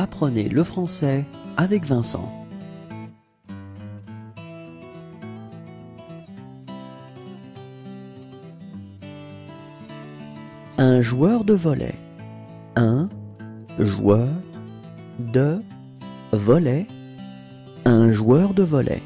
Apprenez le français avec Vincent. Un joueur de volet. Un joueur de volet. Un joueur de volet.